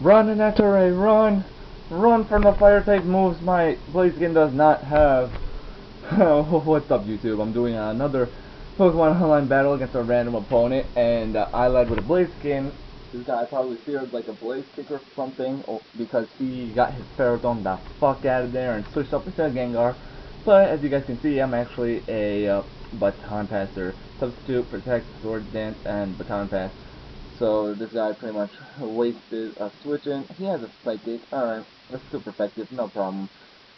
Run, Inetare, run! Run from the fire type moves my Blaziken does not have. What's up, YouTube? I'm doing another Pokemon Online battle against a random opponent, and uh, I led with a Blaziken. This guy probably feared like a Blaze Kick or something, because he got his Ferrothorn the fuck out of there and switched up into a Gengar. But as you guys can see, I'm actually a uh, Baton Passer. Substitute, Protect, Sword Dance, and Baton Pass. So this guy pretty much wasted a switch switching. He has a psychic. Alright, that's super effective, no problem.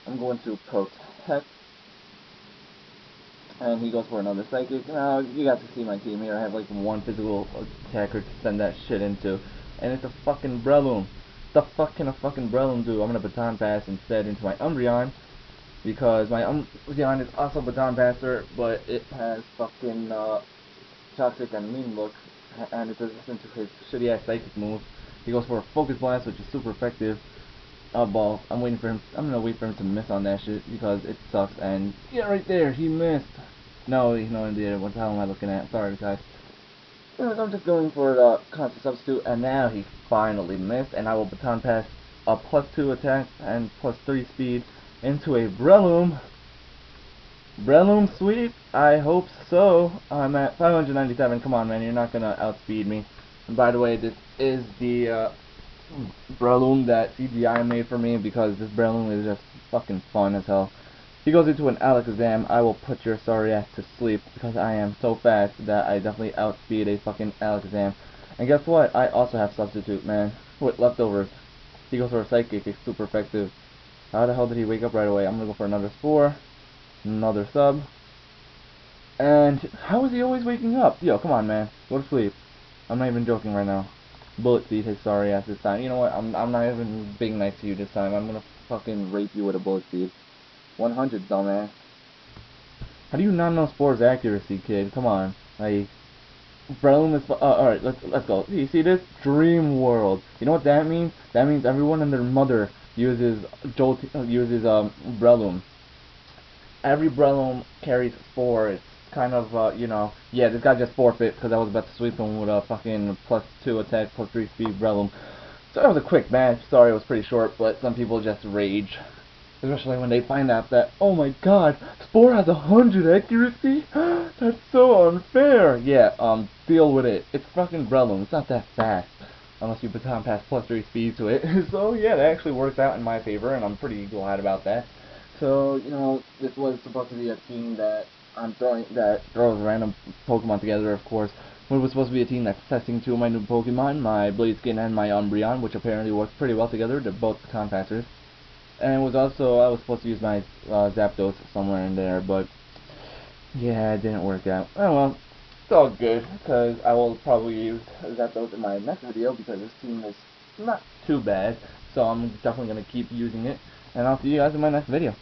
I'm going to protect. And he goes for another psychic. Now you got to see my team here. I have like one physical attacker to send that shit into. And it's a fucking Breloom. The fuck can a fucking Breloom do? I'm gonna baton pass instead into my Umbreon. Because my Umbreon is also baton passer, but it has fucking uh, toxic and mean look and it's resistant into his shitty ass psychic move. He goes for a focus blast, which is super effective. Uh, ball. I'm waiting for him. I'm gonna wait for him to miss on that shit because it sucks. And yeah, right there, he missed. No, he's no idea. What the hell am I looking at? Sorry, guys. I'm just going for the constant substitute, and now he finally missed. And I will baton pass a plus two attack and plus three speed into a Breloom. Breloom sweep? I hope so. I'm at 597. Come on, man. You're not going to outspeed me. And by the way, this is the uh, Breloom that CGI made for me because this Breloom is just fucking fun as hell. If he goes into an Alakazam, I will put your sorry ass to sleep because I am so fast that I definitely outspeed a fucking Alakazam. And guess what? I also have Substitute, man. With leftovers. He goes for a Psychic. It's super effective. How the hell did he wake up right away? I'm gonna go for another Spore another sub. And how is he always waking up? Yo, come on, man. Go to sleep. I'm not even joking right now. Bullet seed his sorry ass this time. You know what? I'm I'm not even being nice to you this time. I'm gonna fucking rape you with a bullet seed. 100, dumbass. How do you not know Spore's accuracy, kid? Come on. Like, Breloom is... Uh, alright, let's, let's go. You see this? Dream World. You know what that means? That means everyone and their mother uses Jolt uses um Breloom every Breloom carries four. It's kind of, uh, you know, yeah, this guy just forfeit because I was about to sweep him with a fucking plus two attack, plus three speed Breloom. So that was a quick match. Sorry, it was pretty short, but some people just rage. Especially when they find out that, oh my god, Spore has a hundred accuracy? That's so unfair! Yeah, um, deal with it. It's fucking Breloom. It's not that fast. Unless you baton pass plus three speed to it. so yeah, that actually works out in my favor, and I'm pretty glad about that. So, you know, this was supposed to be a team that I'm throwing, that throws random Pokemon together, of course. It was supposed to be a team that's testing two of my new Pokemon, my Blaziken and my Umbreon, which apparently work pretty well together. They're both Compassers. And it was also, I was supposed to use my uh, Zapdos somewhere in there, but yeah, it didn't work out. Oh well, it's all good, because I will probably use Zapdos in my next video, because this team is not too bad, so I'm definitely going to keep using it, and I'll see you guys in my next video.